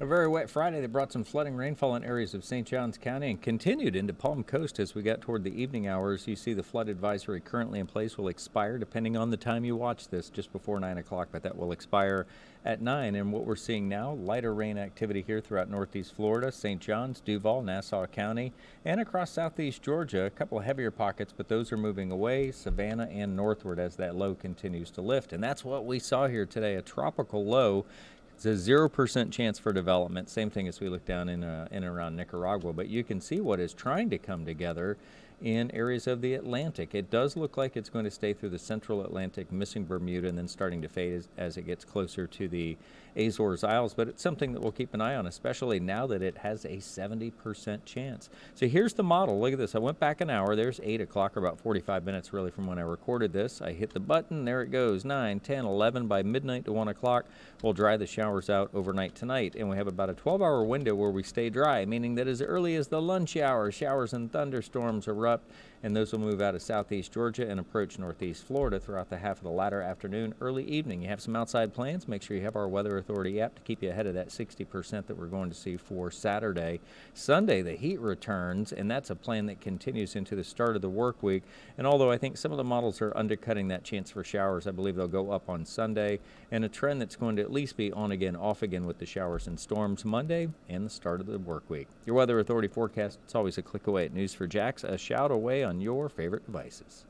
A very wet Friday that brought some flooding rainfall in areas of St. Johns County and continued into Palm Coast as we got toward the evening hours. You see the flood advisory currently in place will expire depending on the time you watch this, just before 9 o'clock, but that will expire at 9. And what we're seeing now, lighter rain activity here throughout northeast Florida, St. Johns, Duval, Nassau County, and across southeast Georgia. A couple of heavier pockets, but those are moving away, Savannah and northward as that low continues to lift. And that's what we saw here today, a tropical low it's a 0% chance for development. Same thing as we look down in, uh, in around Nicaragua. But you can see what is trying to come together in areas of the Atlantic. It does look like it's going to stay through the central Atlantic, missing Bermuda, and then starting to fade as, as, it gets closer to the Azores Isles. But it's something that we'll keep an eye on, especially now that it has a 70% chance. So here's the model. Look at this. I went back an hour. There's 8 o'clock, or about 45 minutes really from when I recorded this. I hit the button. There it goes. 9, 10, 11. By midnight to 1 o'clock, we'll dry the showers out overnight tonight. And we have about a 12 hour window where we stay dry, meaning that as early as the lunch hour, showers and thunderstorms erupt erupt, and those will move out of southeast Georgia and approach northeast Florida throughout the half of the latter afternoon, early evening. You have some outside plans. Make sure you have our Weather Authority app to keep you ahead of that 60% that we're going to see for Saturday. Sunday, the heat returns, and that's a plan that continues into the start of the work week. And although I think some of the models are undercutting that chance for showers, I believe they'll go up on Sunday, and a trend that's going to at least be on again, off again with the showers and storms Monday and the start of the work week. Your Weather Authority forecast, it's always a click away at News4JAX. A shout away on your favorite devices.